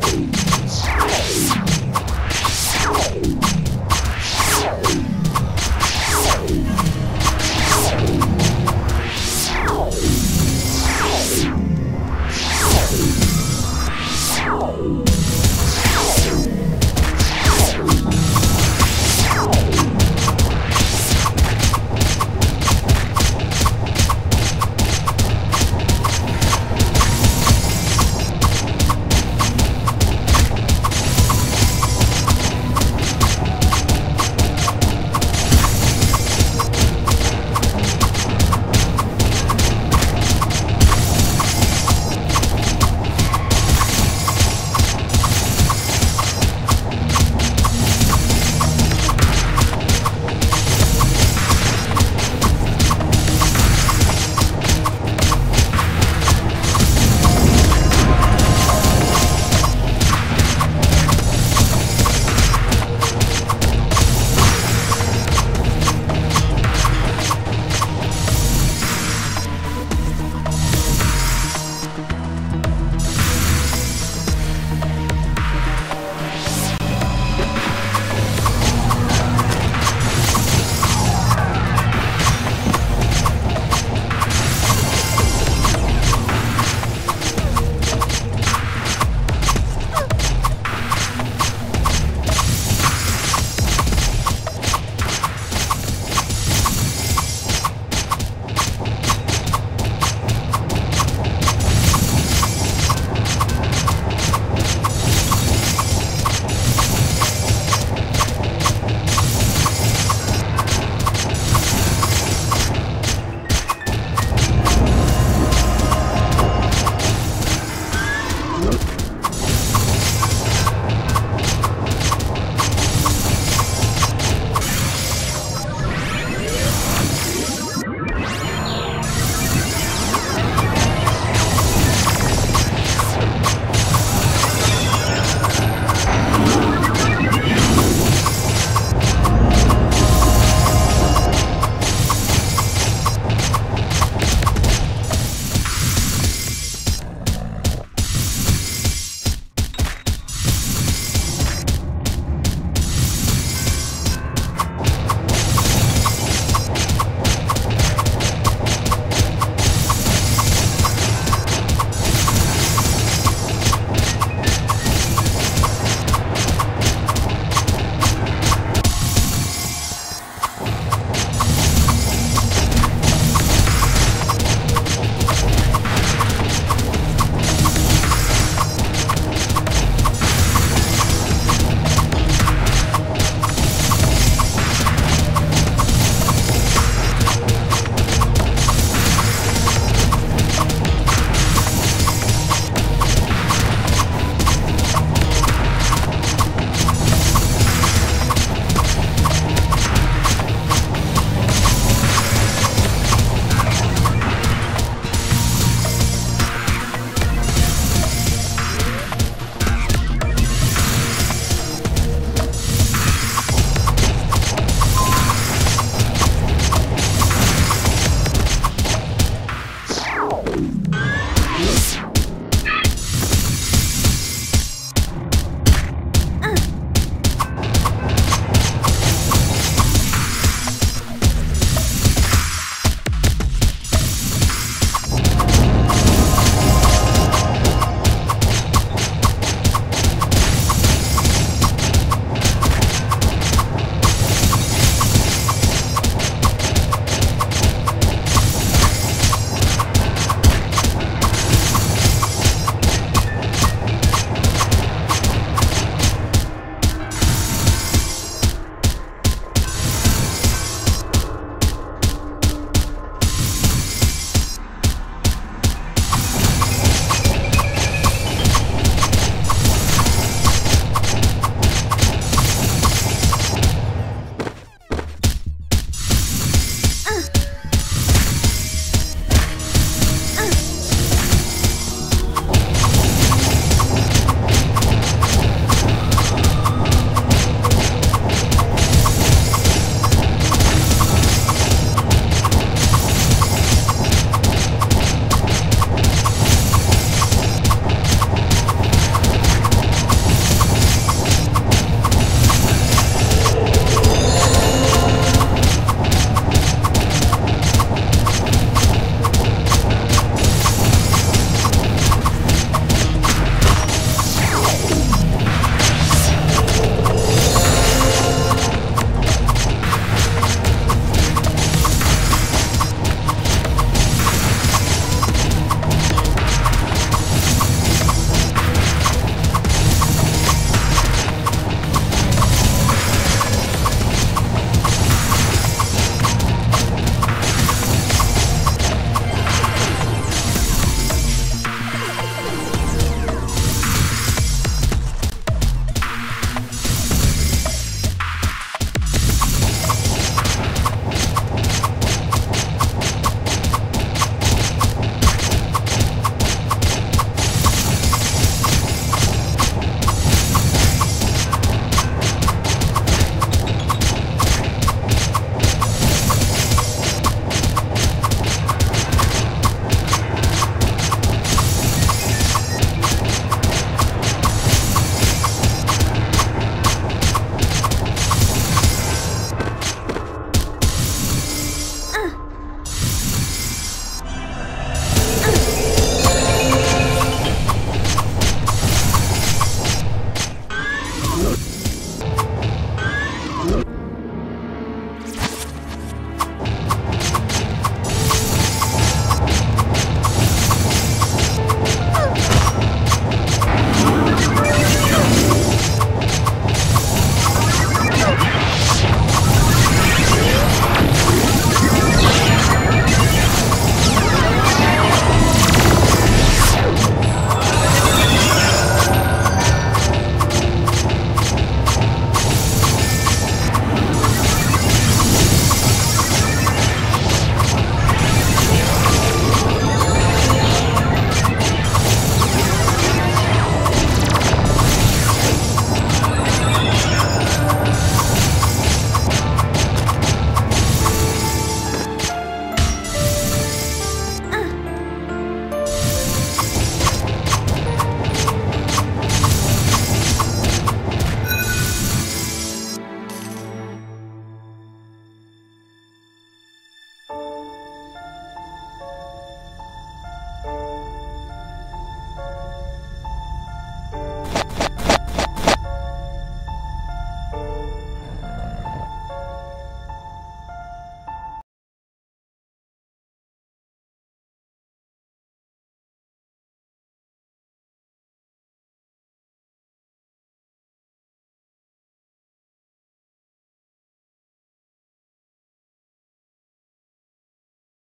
Boom.